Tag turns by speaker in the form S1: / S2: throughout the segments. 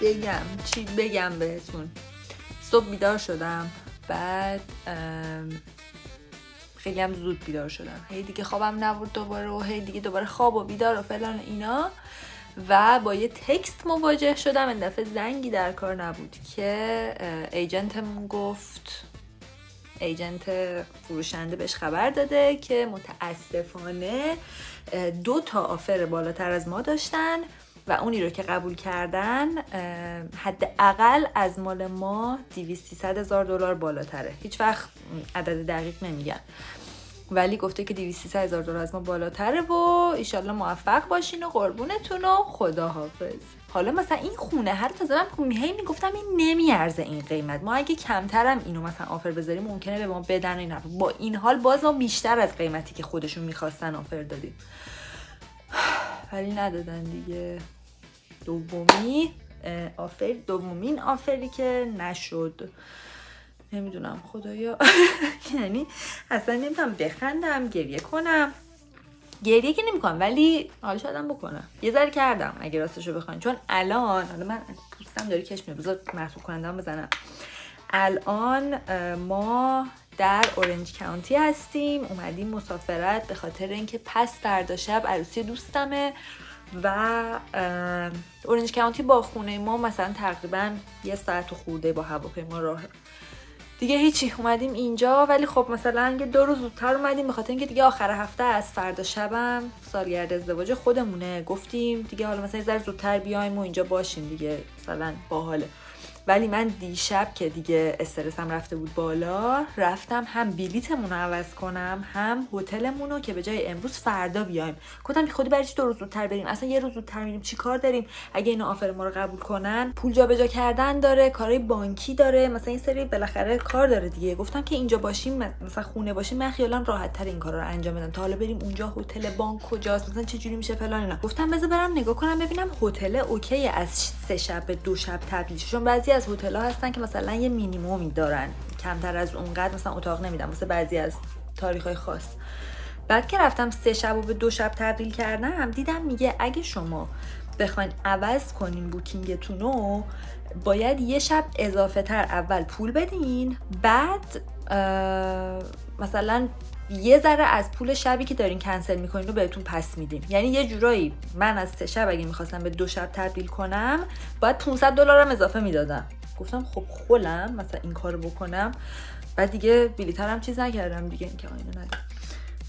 S1: بگم؟ چی بگم بهتون؟ صبح بیدار شدم. بعد خیلی هم زود بیدار شدم. هی دیگه خوابم نبود دوباره و هی دیگه دوباره خواب و بیدار و فلان اینا. و با یه تکست مواجه شدم. این دفعه زنگی در کار نبود که اه، ایجنتمون گفت ایجنت فروشنده بهش خبر داده که متاسفانه دو تا آفر بالاتر از ما داشتن. و اونی رو که قبول کردن حداقل از مال ما 200 هزار دلار بالاتره. هیچ وقت عدد دقیق نمیگن ولی گفته که 200 هزار دلار از ما بالاتره و ایشالله موفق باشین و قربونتون و خداحافظ. حالا مثلا این خونه هر تازه من هی می‌گفتم این نمیارزه این قیمت. ما اگه کمترم اینو مثلا آفر بذاریم ممکنه به ما بدن و این. با این حال باز ما بیشتر از قیمتی که خودشون می‌خواستن آفر دادیم. ولی ندادن دیگه. دومی آفر دومین آفری که نشد. نمی‌دونم خدایا. یعنی اصلا نمی‌تونم بخندم گریه کنم. گریه که نمی‌کنم ولی حالا شایدم بکنم. یه ذره کردم اگه راستشو بخواین. چون الان حالا من پوستم داره کش میاد. بذار محسوب کنندم بزنم. الان ما در اورنج کانتی هستیم. اومدیم مسافرت به خاطر اینکه پس فردا شب عروسی دوستمه. و اورنج کانتی با خونه ما مثلا تقریبا یه ساعت خورده با هواپیما راه. دیگه هیچی اومدیم اینجا ولی خب مثلا یه دو روز زودتر اومدیم به خاطر اینکه دیگه آخر هفته از فردا شبم سالگرد ازدواج خودمونه. گفتیم دیگه حالا مثلا یه ذره زودتر بیایم و اینجا باشیم دیگه مثلا باحاله. ولی من دیشب که دیگه استرسم رفته بود بالا رفتم هم بلیتمون رو عوض کنم هم هتلمون رو که به جای امروز فردا بیایم. گفتم که خودی برای چی دو روز زودتر بریم؟ اصلا یه روز زودتر میریم. چی کار داریم؟ اگه اینو آفر ما رو قبول کنن پول جابجا کردن داره کارهای بانکی داره مثلا این سری بالاخره کار داره دیگه. گفتم که اینجا باشیم مثلا خونه باشیم من خیالم راحت تر این کارا رو انجام بدم. تا حالا بریم اونجا هتل بانک کجاست؟ مثلا چه جوری میشه فلان اینا. گفتم بذار برم نگاه کنم ببینم هتل اوکی از سه شب به دو شب تبدیل. چون بعضی از هتل ها هستن که مثلا یه مینیمومی دارن. کمتر از اونقدر مثلا اتاق نمیدن. مثلا بعضی از تاریخ خاص. بعد که رفتم سه شب و به دو شب تبدیل کردم دیدم میگه اگه شما بخواین عوض کنین بوکینگتون رو باید یه شب اضافه تر اول پول بدین. بعد مثلا یه ذره از پول شبی که دارین کنسل می‌کنین رو بهتون پس میدیم. یعنی یه جورایی من از سه شب اگه می‌خواستم به دو شب تبدیل کنم باید 500 دلارم اضافه می‌دادم. گفتم خب خولم مثلا این کارو بکنم. بعد دیگه بلیترم چیز نکردم دیگه اینکه آینه ندارم.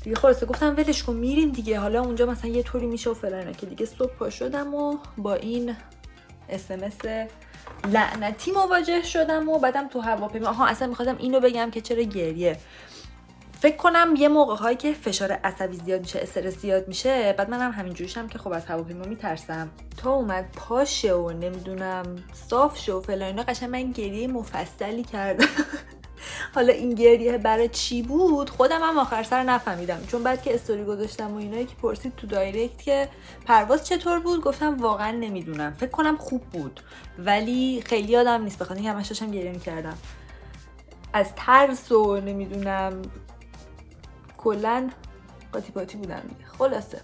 S1: دیگه خلاصه گفتم ولش کن میریم دیگه. حالا اونجا مثلا یه طوری میشه و فلانه که دیگه صبح پا شدم و با این اسمس لعنتی مواجه شدم و بعدم تو هواپیما. آها اصلا می‌خواستم اینو بگم که چرا گریه. فکر کنم یه موقع هایی که فشار عصبی زیاد میشه استرس زیاد میشه بعد منم همینجوریشم که خب از هواپیما میترسم. تا اومد پاشه و نمی‌دونم صاف شو و فلان اینا قشنگ من گریه مفصلی کردم. حالا این گریه برای چی بود؟ خودم هم آخر سر نفهمیدم. چون بعد که استوری گذاشتم و اینا که پرسید تو دایرکت که پرواز چطور بود گفتم واقعا نمی‌دونم. فکر کنم خوب بود. ولی خیلی یادم نیست بخاطر اینکه همش داشتم گریه می‌کردم. از ترس و نمی‌دونم کلا قاطی پاتی بودم دیگه. خلاصه.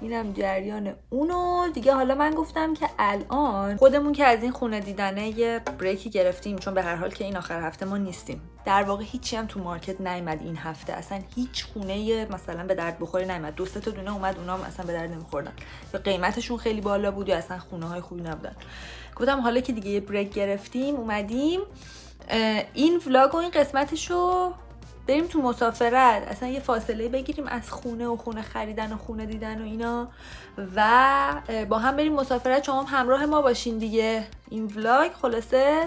S1: اینم جریان اونو. دیگه حالا من گفتم که الان خودمون که از این خونه دیدنه یه بریکی گرفتیم چون به هر حال که این آخر هفته ما نیستیم. در واقع هیچی هم تو مارکت نیومد این هفته. اصلا هیچ خونه مثلا به درد بخوری نیومد. دو تا دونه اومد اونام اصلا به درد نمیخوردن. یا قیمتشون خیلی بالا بود یا اصلا خونه های خوبی نبودن. گفتم حالا که دیگه یه بریک گرفتیم اومدیم. این ولاگ و این قسمتشو بریم تو مسافرت. اصلا یه فاصله بگیریم از خونه و خونه خریدن و خونه دیدن و اینا. و با هم بریم مسافرت. شما هم همراه ما باشین دیگه. این ولاگ خلاصه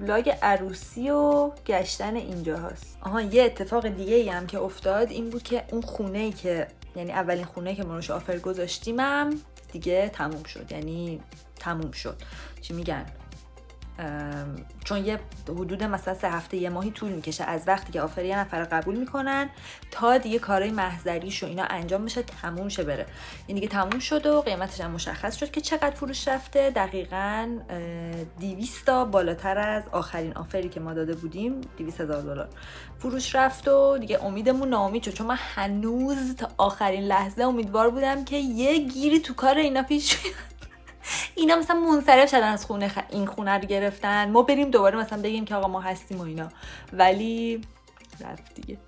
S1: ولاگ عروسی و گشتن اینجا هست آها یه اتفاق دیگه ای هم که افتاد این بود که اون خونه ای که یعنی اولین خونه که ما روش آفر گذاشتیمم دیگه تموم شد. یعنی تموم شد. چی میگن؟ چون یه حدود مثلا سه هفته یه ماهی طول می‌کشه. از وقتی که آفر یه نفر قبول می‌کنن تا دیگه کارهای محضریش و اینا انجام میشه تموم شه بره. این دیگه تموم شد و قیمتش هم مشخص شد که چقدر فروش رفته. دقیقا 200 تا بالاتر از آخرین آفری که ما داده بودیم 200 هزار دلار. فروش رفت و دیگه امیدمون ناامید شد. چون من هنوز تا آخرین لحظه امیدوار بودم که یه گیری تو کار اینا پیش اینا مثلا منصرف شدن از خونه این خونه رو گرفتن. ما بریم دوباره مثلا بگیم که آقا ما هستیم و اینا. ولی رفت دیگه.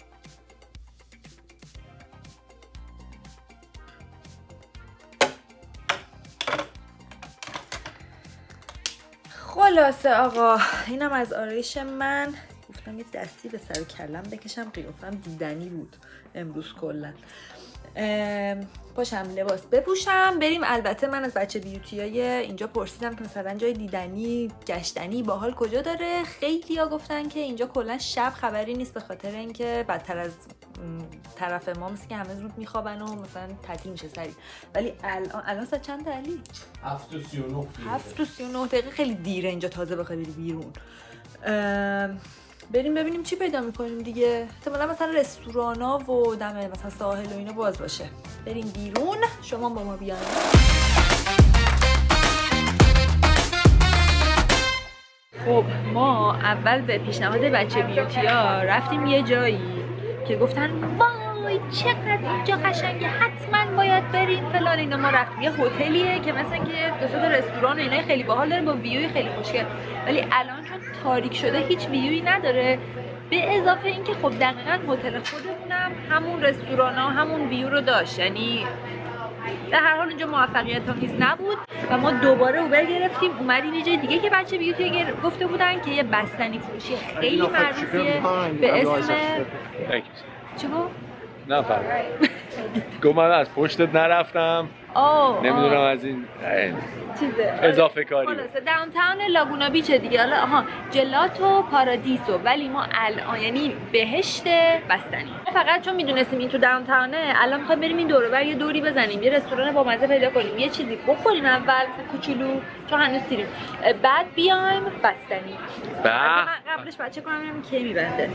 S1: خلاصه آقا اینم از آرایش من. گفتم یه دستی به سر کلم بکشم قیافم دیدنی بود امروز کلا. باشم لباس بپوشم. بریم. البته من از بچه بیوتی های اینجا پرسیدم که مثلا جای دیدنی گشتنی باحال کجا داره؟ خیلی ها گفتن که اینجا کلا شب خبری نیست به خاطر اینکه بدتر از طرف ما مثل که همه زود میخوابن و مثلا تعطیل میشه سری ولی الان الان ساعت چند علی
S2: 7 و 39
S1: 7 و 39 دقیقه خیلی دیره اینجا تازه بخوای بری بیرون. بریم ببینیم چی پیدا می‌کنیم دیگه. احتمالا مثلا رستورانا و دم مثلا ساحل و اینا باز باشه. بریم بیرون. شما با ما بیاین. خب ما اول به پیشنهاد بچه بیوتی ها رفتیم یه جایی که گفتن وای چقدر اینجا قشنگه؟ حتما باید بریم فلان اینا. ما رفتیم یه هتلیه که مثلا که دو تا رستوران و اینا خیلی باحال داره با ویوی خیلی خوشگل. ولی الان چون تاریک شده هیچ ویوی نداره. به اضافه اینکه خب دقیقا هتل خودمونم همون رستوران ها همون ویو رو داشت. یعنی در هر حال اونجا موفقیت آمیز نبود و ما دوباره اوبر گرفتیم. اومدیم یه جای دیگه که بچه بیوتی گفته بودن که یه بستنی فروشی خیلی معروفیه به اسم چی
S2: گفت من از پشتت نرفتم. نمی‌دونم از این چیزه. اضافه کاری
S1: خلاصه داونتاون لاگونا بیچ دیگه. حالا آها جلاتو پارادیسو. ولی ما الان یعنی بهشت بستنی. فقط چون می‌دونستیم این تو داونتاونه الان می‌خوایم بریم این دوره بر یه دوری بزنیم. یه رستوران با مزه پیدا کنیم. یه چیزی بخوریم اول کوچولو چون هنوز سیریم بعد بیایم بستنی. بعد قبلش بچه کنم کی میبنده.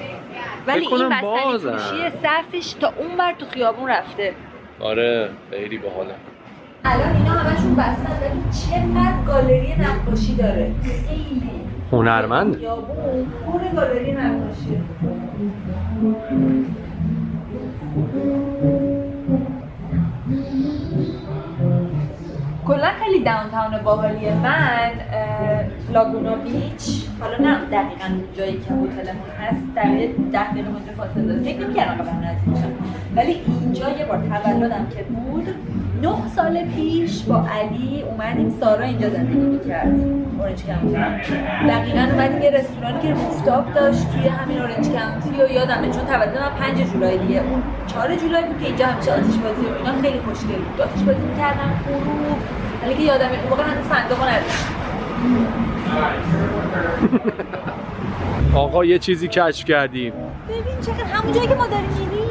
S1: ولی این بستنی فروشی صفش تا اون بر تو خیابون رفته.
S2: آره خیلی باحاله.
S1: الان اینا همشون بستن ولی چقدر گالری نقاشی داره؟ خیلی
S2: هنرمند
S1: پر گالری نقاشی. کلا خیلی داونتاون باحالیه. من لاگونا بیچ حالا نه دقیقا جایی که هتلمون هست در ده کیلومتر فاصله. داره فکر نمی‌کردم قبلا نزدیک ولی اینجا یه بار تولدم که بود نه سال پیش با علی اومدیم سارا اینجا زندگی می‌کرد اورنج کانتی دقیقا اومدیم یه رستورانی که روفتاپ داشت توی همین اورنج کانتی و یادمه چون تولد من 5 جولای دیگه اون 4 جولای بود که اینجا همیشه آتش بازی و اینا خیلی خوشگل بود. آتش بازی می‌کردم غروب. ولی که یادمه اون موقع هنوز فندق نداشت
S2: آقا یه چیزی کشف کردیم.
S1: ببین چقدر همون جایی که ما داریم
S2: میریم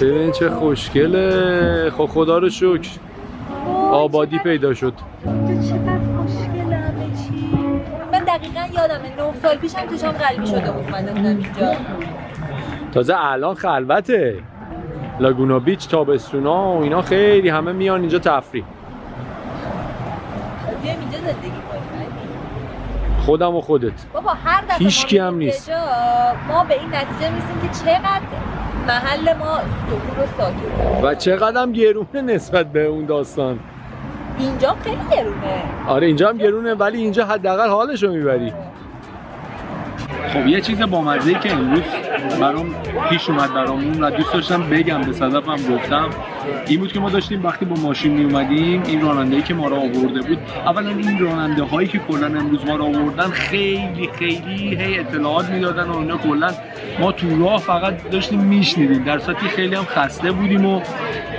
S2: ببین چه خوشگله. خب خدا رو شکر. آبادی پیدا شد.
S1: خوشگله من دقیقا یادمه 9 سال پیشم چشام قلبی شده بود من اینجا.
S2: تازه الان خلوته. لاگونا بیچ تابستونا و اینا خیلی همه میان اینجا تفریح.
S1: اینجا زندگی
S2: خودم و خودت.
S1: بابا هر دفعه
S2: هم نیست.
S1: ما به این نتیجه می‌رسیم که چقدر محل ما سکون و ساکت
S2: و چقدر هم گرونه نسبت به اون داستان.
S1: اینجا خیلی گرونه.
S2: آره اینجا هم گرونه ولی اینجا حداقل حالش رو می‌بری خب یه چیز بامزه که امروز برام پیش اومد برامون و دوست داشتم بگم به صدفم گفتم. این بود که ما داشتیم وقتی با ماشین می اومدیم این راننده که ما رو آورده بود اولا این راننده هایی که کلا امروز ما رو آوردن خیلی خیلی هی اطلاعات می‌دادن و اینا کلا. ما تو راه فقط داشتیم میشنیدیم در صورتی خیلی هم خسته بودیم و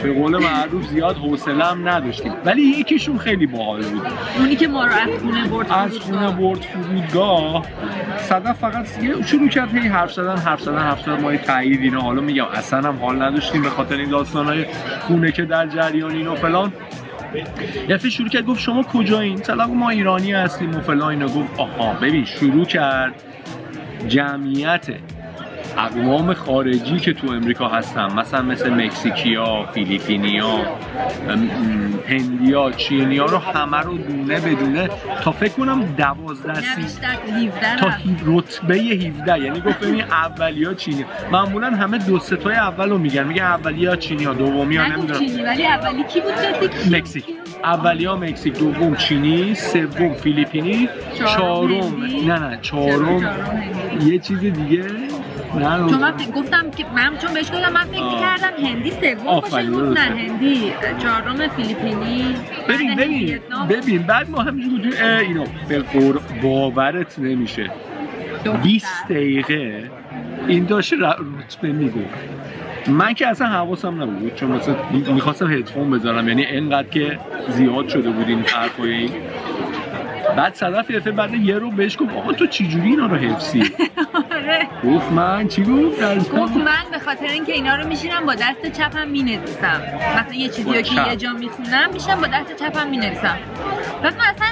S2: به قول معروف زیاد حوصله هم نداشتیم. ولی یکیشون خیلی باحال بود.
S1: اونی که ما رو از خونه برد
S2: از خونه برد فرودگاه صدف فقط شروع کرد هی حرف زدن حرف زدن حرف زدن ما تایید اینا. حالا میگم اصلا هم حال نداشتیم به خاطر این داستانای خونه که در جریان اینو فلان. دفعه شروع کرد گفت شما کجایین؟ مثلا ما ایرانی هستیم و فلان اینا. گفت آها ببین شروع کرد جمعیت اقوام خارجی که تو امریکا هستن مثلا مثل مکزیکیا، فیلیپینیا، هندیا، چینیا رو همه رو دونه بدونه تا فکر کنم دوازده سی تا رتبه 17 یعنی گفت ببین اولیا چینی. معمولا همه دو سه تای اول رو میگن. میگن اولیا چینی ها دومی ها نمی‌دونم.
S1: چینی ولی اولی کی بود
S2: مکزیک. اولیا مکزیک دوم چینی سوم فیلیپینی چهارم نه نه چهارم یه چیز دیگه.
S1: نه چون من گفتم که من چون بهش گفتم من فکر کردم هندی سوم باشه گفت نه هندی چهارم فیلیپینی
S2: ببین ببین ببین بعد ما همینجوری بودیم اینو به باورت نمیشه. 20 دقیقه این داشت رتبه می‌گفت. من که اصلا حواسم نبود چون مثلا می‌خواستم هدفون بذارم یعنی اینقدر که زیاد شده بود این حرفای این. بعد صدف یه بعد یه رو بهش گفت آقا تو چجوری اینا رو حفظی؟
S1: آره.
S2: گفت من چی گفت
S1: گفت من به خاطر اینکه اینا رو میشینم با دست چپم می‌نویسم. مثلا یه چیزی که یه جا می‌خونم میشم با دست چپم می‌نویسم. بعد من اصلا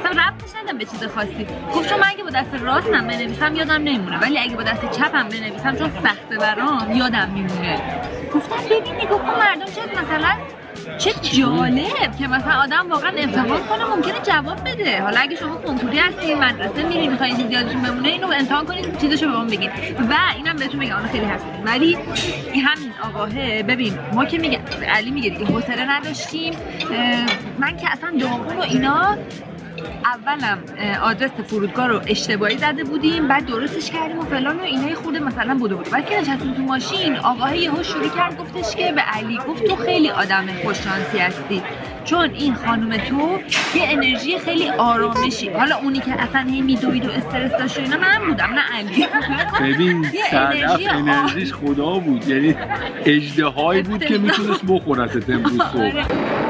S1: اصلا ربطش ندم به چیز خاصی. گفت چون من اگه با دست راستم بنویسم یادم نمیمونه. ولی اگه با دست چپم بنویسم چون سخته برام یادم میمونه. گفتم ببینی گفت مردم چه مثلا چه جالب که مثلا آدم واقعا امتحان کنه ممکنه جواب بده. حالا اگه شما کنکوری هستی مدرسه میری می‌خواین چیزی یادتون بمونه اینو امتحان کنید چیزشو به من بگین و اینم بهتون بگم اون خیلی هست ولی همین آقاهه ببین ما که میگه علی میگه دیگه حوصله نداشتیم. من که اصلا داغون و اینا اولم آدرس فرودگاه رو اشتباهی زده بودیم بعد درستش کردیم و فلان و اینای خود مثلا بوده بود. بعد که نشستیم تو ماشین آقاه یهو شروع کرد گفتش که به علی گفت تو خیلی آدم خوششانسی هستی. چون این خانم تو یه انرژی خیلی آرامشی. حالا اونی که اصلا هی میدوید و استرس داشت اینا من بودم نه علی.
S2: ببین صدف انرژیش خدا بود. یعنی اجدهایی بود که می‌تونست بخورت امروز صبح.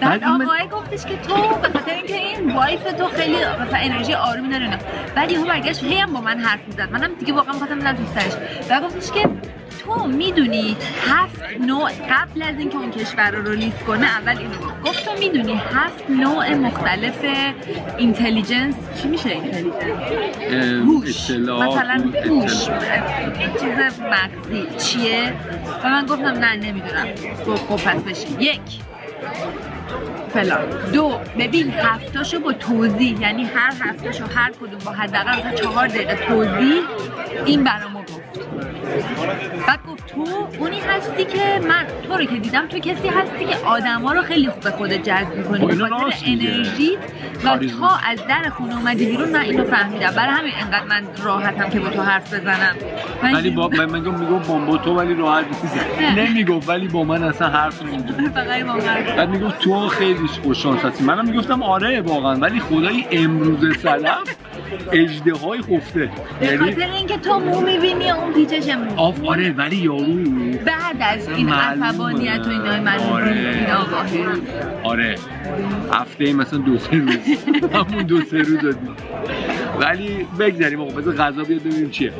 S1: بعد آقای گفتش که تو به خاطر اینکه این وایف تو خیلی مثلا انرژی آرومی داره نه بعد یهو برگشت هی هم با من حرف می‌زد منم دیگه واقعا خواستم بدم تو سرش و گفتش که تو می‌دونی هفت نوع قبل از اینکه اون کشور رو لیست کنه اول اینو گفت تو می‌دونی هفت نوع مختلف intelligence چی میشه intelligence هوش مثلا هوش چیز مغزی چیه و من گفتم نه نمی‌دونم گفت پس بشه یک فلان. دو ببین هفتاشو با توضیح یعنی هر هفتاشو هر کدوم با حداقل چهار دقیقه توضیح این برامو گفت بعد گفت تو اونی هستی که من تو رو که دیدم تو کسی هستی که آدما رو خیلی خوب به خودت جذب می‌کنی. به خاطر انرژی و تا از در خونه اومدی بیرون من اینو فهمیدم. برای همین انقدر من راحتم که با تو حرف بزنم.
S2: ولی با من میگم میگم با تو ولی راحت نیست نمی‌گفت ولی با من اصلا حرف نمی‌زنه
S1: فقط با من
S2: بعد می‌گفت تو خیلی خوش شانس هستی. منم می‌گفتم آره واقعا ولی خدای امروز سلام. اجده های خفته.
S1: به یعنی خاطر اینکه تو مو می‌بینی اون پیچش
S2: آف آره ولی یارو.
S1: بعد از این عصبانیت و اینای من
S2: آره. آره. هفته مثلا دو سه روز. همون دو سه روز ولی بگذاریم آقا بذار غذا بیاد ببینیم چیه.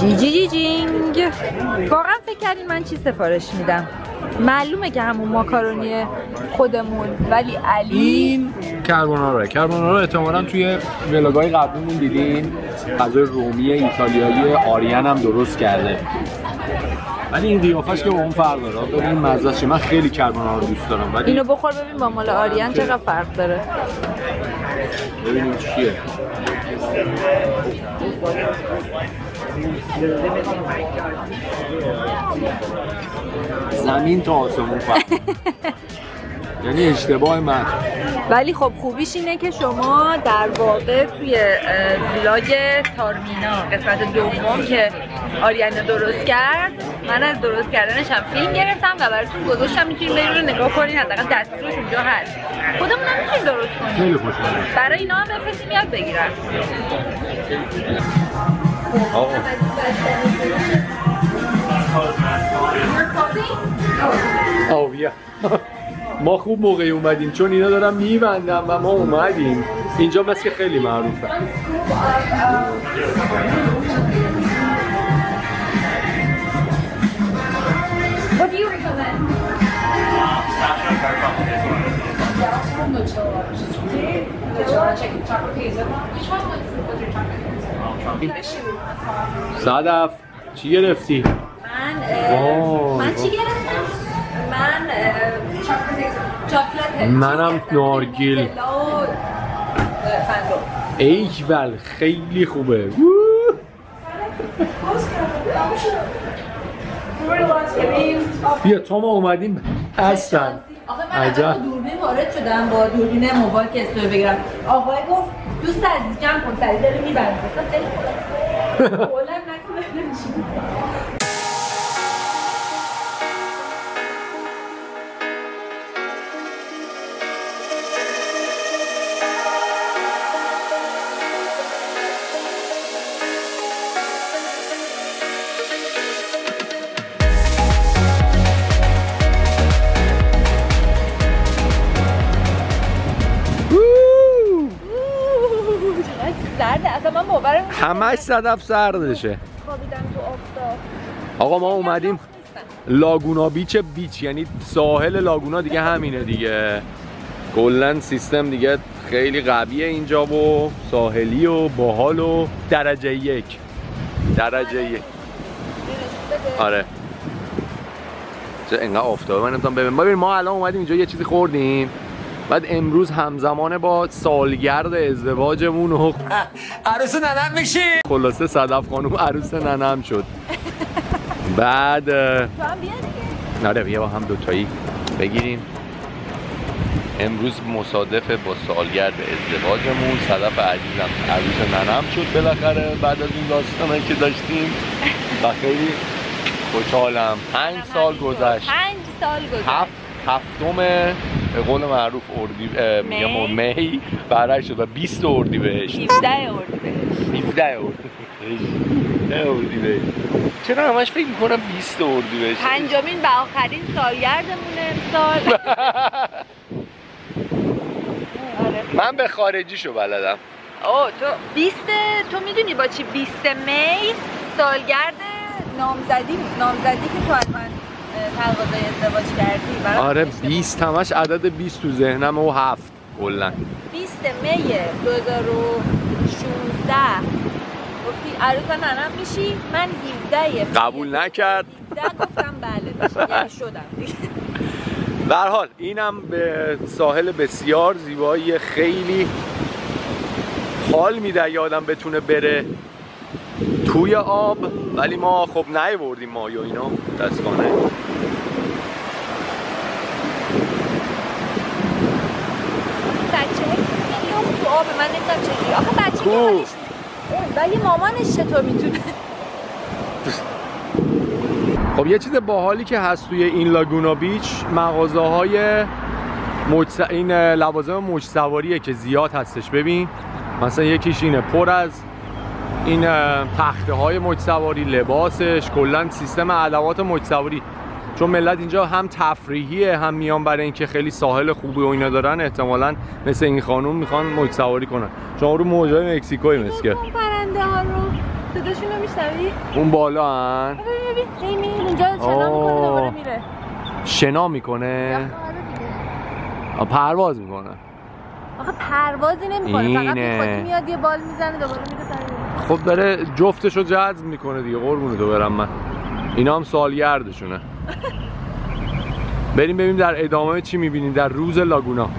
S1: جی جی جی جینگ. واقعا فکر کردین من چی سفارش میدم. معلومه که همون ماکارونی خودمون. ولی علی
S2: این کربونارا کربونارا احتمالا توی ولاگای قبلیمون دیدین. غذای رومی ایتالیایی آریان هم درست کرده. ولی این قیافش که با اون فرق داره. ببین مزه من خیلی کربونارا رو دوست دارم ولی
S1: اینو بخور ببین با مال آریان چقدر فرق داره.
S2: ببینیم چیه زمین تا آسمون فرق یعنی اشتباه من.
S1: ولی خب خوبیش اینه که شما در واقع توی ویلاگ تارمینا قسمت دوم که آریانه درست کرد من از درست کردنش هم فیلم گرفتم و براتون گذاشتم می‌تونید برید رو نگاه کنید حداقل دستورش اونجا هست. خودمون هم می‌تونیم درست کنیم.
S2: خیلی خوشحالم.
S1: برای اینا هم بفرستیم یاد بگیرن
S2: آقا آویا ما خوب موقعی اومدیم چون اینا دارن میبندن و ما اومدیم اینجا مثل خیلی معروفه? صدف چی گرفتی؟
S1: من. من چی گرفتم؟ من
S2: منم نارگیل. ایول خیلی خوبه! بیا تو ما اومدیم هستن
S1: آخه من
S2: عجب.
S1: دوربین وارد شدم با دوربین موبایل که استوری بگیرم آقای گفت دوست عزیز جمع کن سریع داره می‌برم
S2: همش صدف سردشه
S1: خوابیدم تو آفتاب.
S2: آقا ما اومدیم. لاگونا بیچ بیچ یعنی ساحل لاگونا دیگه همینه دیگه. کلا سیستم دیگه خیلی قویه اینجا و ساحلی و باحال و درجه یک. درجه یک. آره. چه انقدر آفتابه. من نمی‌تونم ببینم. ببین ما الان اومدیم اینجا یه چیزی خوردیم. بعد امروز همزمان با سالگرد ازدواجمون و
S3: عروس ننم میشی؟
S2: خلاصه صدف خانوم عروس ننم شد. بعد
S1: تو هم بیا دیگه
S2: آره بیا با هم دوتایی بگیریم. امروز مصادف با سالگرد ازدواجمون. صدف عزیزم عروس ننم شد بالاخره بعد از این داستانه که داشتیم. و خیلی خوشحالم. پنج سال گذشت.
S1: پنج سال گذشت.
S2: هفت هفتم به قول معروف اردی میگم
S1: می.
S2: برعکس شد و 20 اردی بهش.
S1: 17 اردیبهشت
S2: 17 اردی اردی چرا همش فکر می‌کنم 20 اردی بهش؟
S1: پنجمین و آخرین سالگردمونه امسال. آره.
S2: من به خارجی شو بلدم.
S1: اوه تو 20 تو می‌دونی با چی 20 می؟ سالگرد نامزدی نامزدی که تو از تقاضای ازدواج کردی؟
S2: آره
S1: نوشته.
S2: 20 همش عدد 20 تو ذهنم و هفت کلا.
S1: 20 می 2016 گفتی عروس ننم میشی؟ من 17 می.
S2: قبول نکرد.
S1: 17 گفتم بله. یعنی شدم.
S2: هر حال اینم به ساحل بسیار زیبایی خیلی حال میده اگه آدم بتونه بره توی آب. ولی ما خب نیوردیم مایو اینا. دستانه
S1: بچه تو آب من نمی‌دونم چجوری. آخه بچه حالش- ولی مامانش چطور می‌تونه؟
S2: خب یه چیز باحالی که هست توی این لاگونا بیچ مغازه های موج س- این لوازم موج سواریه که زیاد هستش. ببین مثلا یکیش اینه پر از این تخته های موج سواری لباسش کلا سیستم ادوات موج سواری چون ملت اینجا هم تفریحیه هم میان برای اینکه خیلی ساحل خوبی و اینا دارن احتمالا مثل این خانوم می‌خوان موج سواری کنن. شما رو موجای مکزیکوی مسکه
S1: اون پرنده ها رو صداشون رو میشنوی؟
S2: اون بالا هن.
S1: ببین ببین اونجا شنا می‌کنه دوباره. میره.
S2: شنا می‌کنه.
S1: آره
S2: پرواز می‌کنه.
S1: آخه پروازی نمی‌کنه. فقط
S2: اینه.
S1: خودی میاد یه بال می‌زنه دوباره میره.
S2: خب داره جفتشو جذب می‌کنه دیگه قربونه تو برم من. اینا هم سالگردشونه بریم ببینیم در ادامه چی می‌بینیم در روز لاگونا.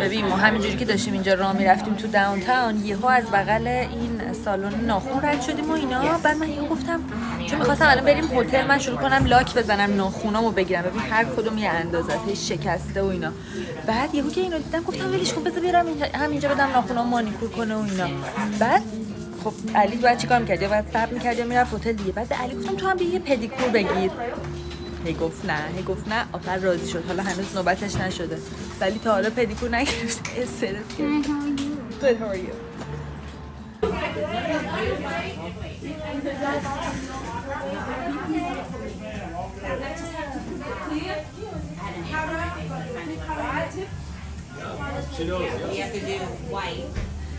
S1: ببین ما همینجوری که داشتیم اینجا راه می‌رفتیم تو داون تاون یهو از بغل این سالن ناخون رد شدیم و اینا. بعد من یهو گفتم چون می‌خواستم الان بریم هتل من شروع کنم لاک بزنم ناخونامو بگیرم. ببین هر کدوم یه اندازه است هی شکسته و اینا. بعد یهو که اینو دیدم گفتم ولش کن بذار بیارم اینجا همینجا بدم ناخونام مانیکور کنه و اینا. بعد خب علی باید چیکار می‌کرد؟ یا باید صبر می‌کرد یا می‌رفت هتل دیگه. بعد به علی گفتم تو هم بیا یه پدیکور بگیر. هی گفت نه هی گفت نه. آخر راضی شد. حالا هنوز نوبتش نشده. ولی تا حالا پدیکور نگرفت استرس گرفت. Good, how are you?
S4: You have to do white.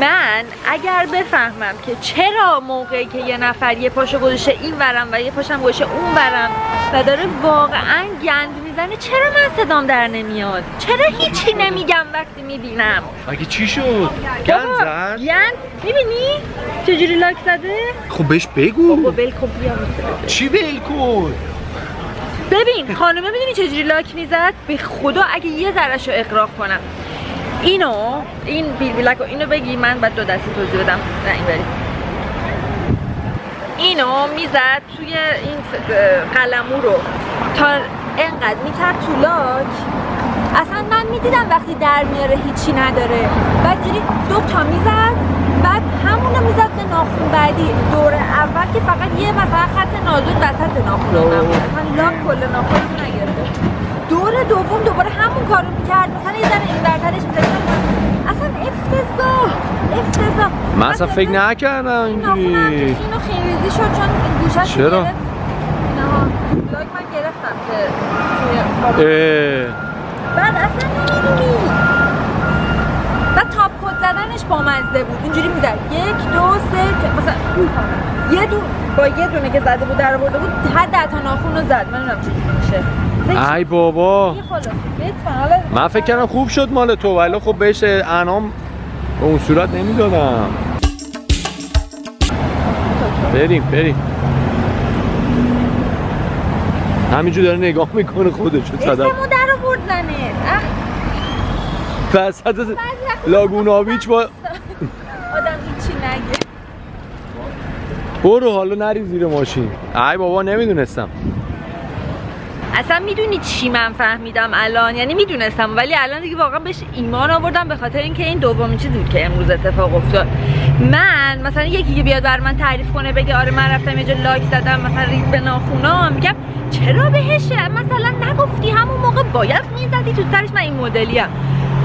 S1: من اگر بفهمم که چرا موقعی که یه نفر یه پاشو گذاشته این ورم و یه پاشم گذاشته اون ورم و داره واقعا گند می‌زنه چرا من صدام در نمیاد؟ چرا هیچی نمیگم وقتی می‌بینم؟
S2: مگه چی شد؟ گند زد؟
S1: گند می‌بینی؟ چجوری لاک زده؟
S2: خب بهش
S1: بابا
S2: بگو
S1: ول کن بیا مثل
S2: چی ول کن؟
S1: ببین خانومه می‌دونی چجوری لاک می‌زد؟ به خدا اگه یه ذرهش رو اقراق کنم. اینو این بیل بیلک رو اینو بگی من بعد دو دستی توضیح بدم. نه این بری. اینو می‌زد توی این قلمو رو. تا انقدر می‌کرد تو لاک. اصلا من می‌دیدم وقتی در میاره هیچی نداره. بعد جوری دو تا می‌زد بعد همونو می‌زد به ناخون بعدی. دور اول که فقط یه مثلا خط نازک وسط ناخون من اصلا لاک کل ناخون دور دوم دوباره همون کارو می‌کرد. مثلا یه ذره این برترش می‌زد. اصلا افتضاح. افتضاح.
S2: من اصلا فکر نکردم
S1: این ناخونم
S2: اینجوری
S1: تو خین و خیریزی شد چون این گوشش
S2: چرا؟
S1: گرفت. نه لاک من گرفتم که توی بعد اصلا نمی‌دونی. بعد تاپ کد زدنش با مزده بود. اینجوری می‌زد. یک دو سه مثلا یه دو با یه دونه که زده بود در آورده بود ده تا ناخون رو زد. من نمی‌دونم چی میشه.
S2: ای بابا. من فکر کردم خوب شد مال تو ولی خب بهش انام به اون صورت نمی‌دادم. بریم بریم. همینجور داره نگاه می‌کنه خودشو صدف
S1: اسمو در آورد زنه. اخ
S2: وسط لاگونا بیچ با
S1: آدم هیچی نگه.
S2: برو حالا نری زیر ماشین. ای بابا نمی‌دونستم.
S1: اصلا می‌دونی چی من فهمیدم الان؟ یعنی می‌دونستم ولی الان دیگه واقعا بهش ایمان آوردم به خاطر اینکه این دومین چیزی بود که امروز اتفاق افتاد. من مثلا یکی که بیاد بر من تعریف کنه بگه آره من رفتم یه جا لاک زدم مثلا رید به ناخونام میگم چرا بهش مثلا نگفتی همون موقع باید می‌زدی تو سرش من این مدلیم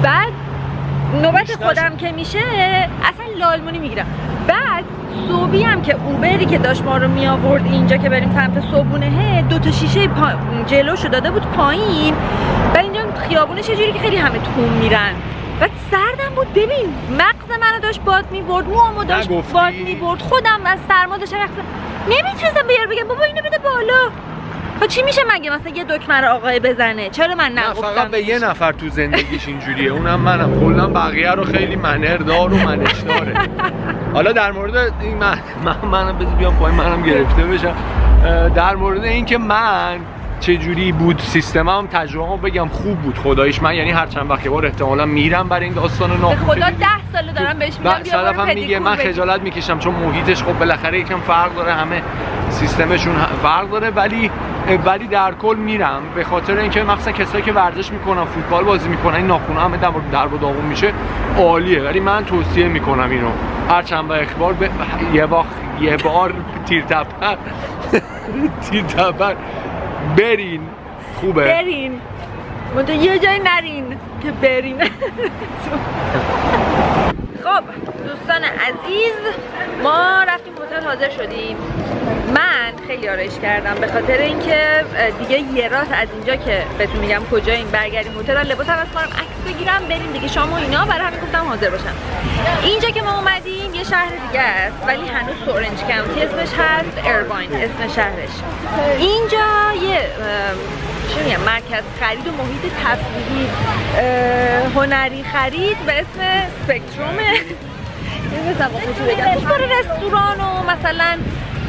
S1: بعد نوبت خودم که میشه اصلا لالمونی می‌گیرم. صبحی هم که اوبری که داشت ما رو می آورد اینجا که بریم سمت صبحونه دو تا شیشه پا... جلوشو داده بود پایین. و اینجا خیابونش جوری که خیلی همه تون میرن. بعد سردم بود. ببین مغز منو داشت باد می‌برد موامو داشت؟ باد می‌برد. خودم از سرما داشتم رقص نمی‌تونستم بیار بگم. بابا اینو بده بالا. خب چی میشه مگه مثلا یه دکمه رو آقای بزنه؟ چرا من
S2: نه
S1: نگفتم
S2: فقط به یه نفر تو زندگیش اینجوریه. اونم منم. کلا بقیه رو خیلی منردار و منش داره. حالا در مورد این من من منم بذار بیام پایین منم گرفته بشم. در مورد اینکه من چجوری بود سیستمم؟ تجربه بگم خوب بود. خدایش من یعنی هر چند وقت بار احتمالا میرم برای این داستان
S1: به
S2: ناخون
S1: خدا ده ساله دارم بهش میگم برو
S2: صدف هم میگه من. خجالت می‌کشم چون محیطش خب بالاخره یکم فرق داره همه سیستمشون فرق داره ولی ولی در کل میرم. به خاطر اینکه مخصوصا کسایی که ورزش می‌کنن فوتبال بازی می‌کنن این ناخونا همه در در و داغون میشه عالیه. ولی من توصیه می‌کنم اینو. هر چند وقت بار ب... یه وقت یه بار تیر تپر تیر تپر برین. خوبه.
S1: برین. منتها یه جایی نرین که برین. خب دوستان عزیز ما رفتیم هتل حاضر شدیم. من خیلی آرایش کردم به خاطر اینکه دیگه یه راست از اینجا که بهتون میگم کجاییم برگردیم هتل لباس عوض کنم عکس بگیرم بریم دیگه شام و اینا. برای همین گفتم حاضر باشم. اینجا که ما اومدیم یه شهر دیگه است ولی هنوز سورنج کانتی اسمش هست ارواین اسم شهرش. اینجا یه چی میگم؟ مرکز خرید و محیط تفریحی هنری خرید به اسم سپکترومه نمی‌دونم بگم. پر رستوران و مثلا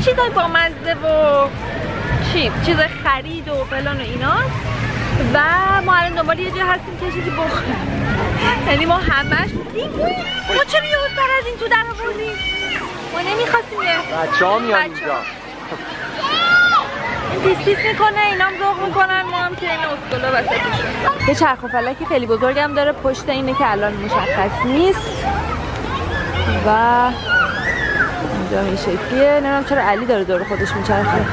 S1: چیزای با مزه و چی؟ چیز خرید و فلان و ایناست و ما الان دنبال یه جا هستیم که چیزی بخوریم. یعنی ما همش ما چرا یه سر از این تو در آوردیم؟ ما نمی‌خواستیم
S2: بچه ها میان
S1: بچه‌ها.
S2: اینجا.
S1: پیس پیس می‌کنه اینام ذوق می‌کنن ما هم که این اسکولا وسطشون. یه چرخ و فلکی خیلی بزرگم داره پشت اینه که الان مشخص نیست. و اینجا این شکلیه. نمی‌دونم چرا علی داره دور خودش میچرخه.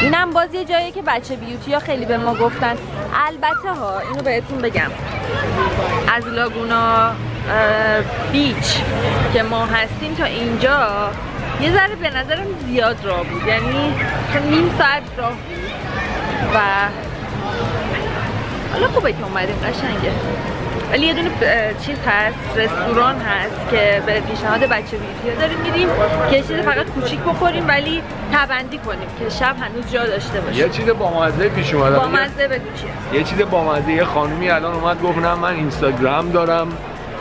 S1: اینم باز یه جایی که بچه بیوتی ها خیلی به ما گفتن. البته ها اینو بهتون بگم. از لاگونا بیچ که ما هستیم تا اینجا یه ذره به نظرم زیاد راه بود. یعنی تا نیم ساعت راه بود. و حالا خوبه که اومدیم قشنگه. ولی یه دونه چیز هست رستوران هست که به پیشنهاد بچه بیوتی داریم میریم که چیز فقط کوچیک بخوریم ولی تبندی کنیم که شب هنوز جا داشته باشه
S2: یه چیز با مزه پیش اومده
S1: با مزه بگو چیه
S2: یه چیز با مزه یه خانومی الان اومد گفت نه من اینستاگرام دارم.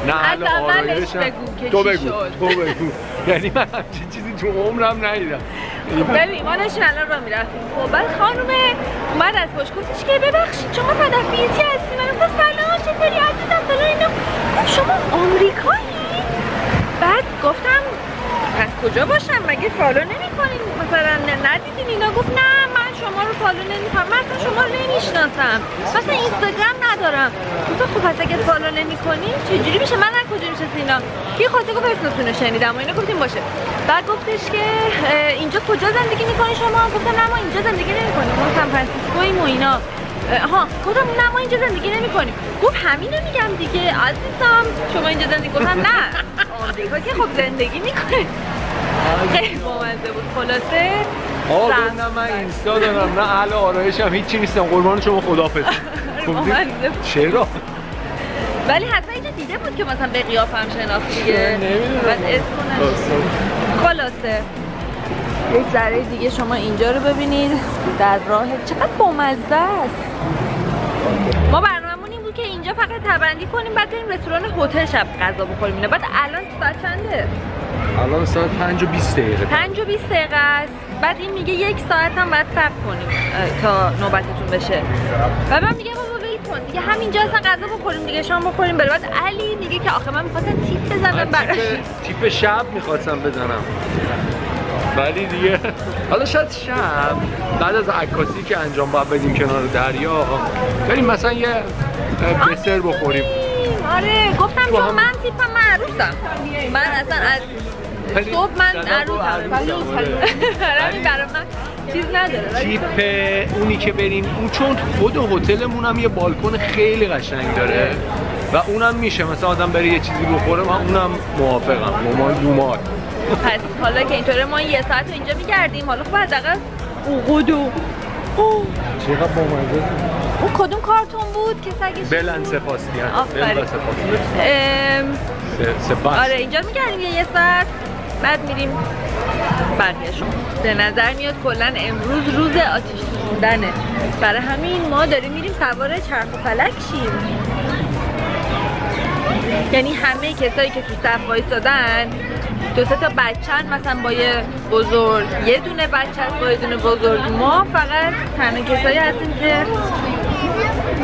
S2: نه
S1: از اولش. بگو که
S2: تو بگو. تو بگو. یعنی من همچین چیزی تو عمرم ندیدم.
S1: ببین ما الان راه می‌رفتیم خب بعد خانومه اومد از پشت گفتش که ببخشید شما هستی؟ من گفتم سلام چطوری؟ عزیزم فلان اینا شما آمریکایی؟ بعد گفتم پس کجا باشم؟ مگه follow نمی‌کنین؟ مثلا ندیدین اینا؟ گفت نه. شما رو follow نمی‌کنم. من اصلا شما رو نمی‌شناسم. مثلا اینستاگرام ندارم. گفتم خب پس اگه follow نمی‌کنین چجوری میشه؟ من از کجا می‌شناسی اینا؟ یه خاطر گفت اسمتون رو شنیدم و اینا گفتیم باشه. بعد گفتش که اینجا کجا زندگی می‌کنی شما؟ گفتم نه ما اینجا زندگی نمی‌کنیم. ما سان فرانسیسکویم و اینا. ها گفتم نه ما اینجا زندگی نمی‌کنیم. گفت همینو میگم دیگه. عزیزم. شما اینجا زندگی گفتم نه. آمریکا که خب زندگی می‌کنه. خیلی بامزه بود. خلاصه
S2: آقا نه من اینستا دارم نه اهل آرایشم هیچی نیستم. قربان شما خدافظ. چرا؟
S1: ولی حتما اینجا دیده بود که مثلا به قیافم شناخت دیگه.
S2: نمی‌دونم.
S1: بعد اسم. خلاصه. یک ذره دیگه شما اینجا رو ببینید. در راه چقدر بامزه است. ما برنامه‌مون این بود که اینجا فقط تبندی کنیم بعد بریم رستوران هتل شب غذا بخوریم. اینا بعد الان ساعت چنده؟
S2: الان ساعت 5 و 20 دقیقه.
S1: 5 و 20 دقیقه است. بعد این میگه یک ساعت هم باید صبر کنیم تا نوبتتون بشه. و من میگم بابا ول کن. دیگه همینجا اصلا غذا بخوریم دیگه شام بخوریم بعد علی میگه که آخه من می‌خواستم تیپ بزنم
S2: من
S1: براش
S2: تیپ, تیپ شب می‌خواستم بزنم. ولی دیگه حالا شاید شب بعد از عکاسی که انجام باید بدیم کنار دریا. بریم مثلا یه اه، دسر بخوریم.
S1: آره گفتم چون من تیپم من عروسم من اصلا از صبح من عروسم،
S2: آره.
S1: آره. برای من چیز نداره
S2: تیپ اونی که بریم اون چون خود هتلمون هم یه بالکن خیلی قشنگ داره و اونم میشه مثلا آدم بره یه چیزی بخوره من اونم موافقم. مامان دومار.
S1: پس حالا که اینطوره ما یه ساعت اینجا میگردیم حالا خب حداقل اوقدو اوه،
S2: چقدر بامزه
S1: اون کدوم کارتون بود که سگش
S2: بلن سپاستیان
S1: آفرین.
S2: بل و سپاستیان
S1: ام،
S2: س- سپاس.
S1: آره اینجا میگردیم یه یه ساعت. بعد میریم بقیه شما به نظر میاد کلا امروز روز آتیش سوزوندنه برای همین ما داریم میریم سوار چرخ و فلک شیم. یعنی همه کسایی که تو صف وایسادن دو سه تا بچن مثلا با یه بزرگ یه دونه بچه با یه دونه بزرگ. ما فقط تنها کسایی هستیم که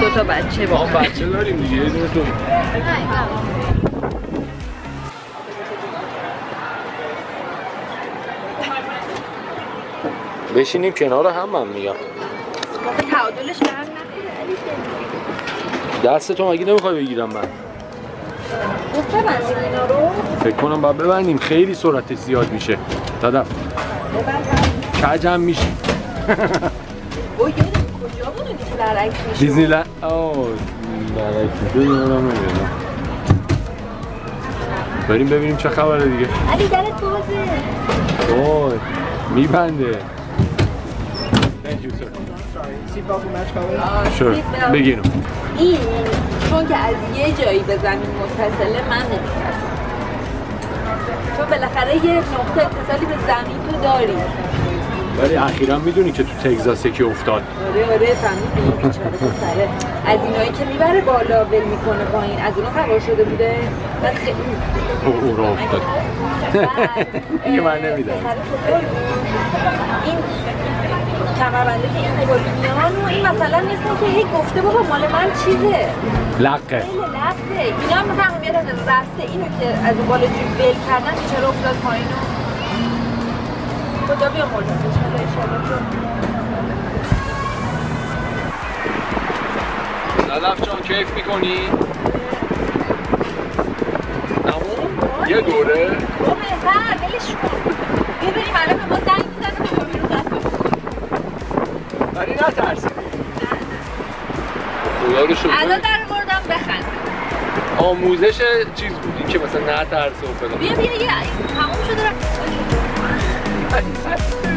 S1: دو تا بچه با
S2: بچه. داریم دیگه بشینیم کنار هم من میگم.
S1: تعادلش به هم نخوره
S2: دست تو مگه نمی‌خوای بگیرم من؟ فکر کنم باید ببندیم. خیلی سرعتش زیاد میشه. دادم. کجم میشه؟ دیزنی لند آه نمیاد بریم ببینیم چه خبره دیگه.
S1: علی درت بازه.
S2: اوه میبنده. Sure. بگیرم.
S1: این چون که از یه جایی به زمین متصله من نمیترسم چون بالاخره یه نقطه اتصالی به زمین تو داری.
S2: ولی اخیرا می‌دونی که تو تگزاس یکی افتاد.
S1: آره آره فهمیدی. بیچاره از اینایی که می‌بره بالا ول می‌کنه پایین از اونا سوار شده بوده. بعد خیلی
S2: او را افتاد. دیگه من نمیدم
S1: این کمربنده که این کلی میان و این مثلا نیست که هی گفته بابا مال من چیزه
S2: لقه
S1: خیلی لفته اینا هم مثلا همیت از رفته اینو که از اون بالا جوری ول کردن که چرا افتاد پایین و- این- کمربنده که این کلی میان و این مثلا نیست که هی گفته بابا مال من چیزه خیلی لفته اینا هم مثلا همیت از رفته اینو که از اون بالا جوری ول کردن که چرا افتاد پایین و-
S2: Oh,
S1: خدا انشالله که
S2: صدف جان کیف می‌کنی؟ تموم؟ یه دوره؟
S1: او بهتر ولش کن بیا بریم الان به ما زنگ
S2: نترسیم
S1: الان در آوردم بخند.
S2: آموزش چیز بود که مثلا نترسه و فلان.
S1: بیا بیا یه تمام شده رفت.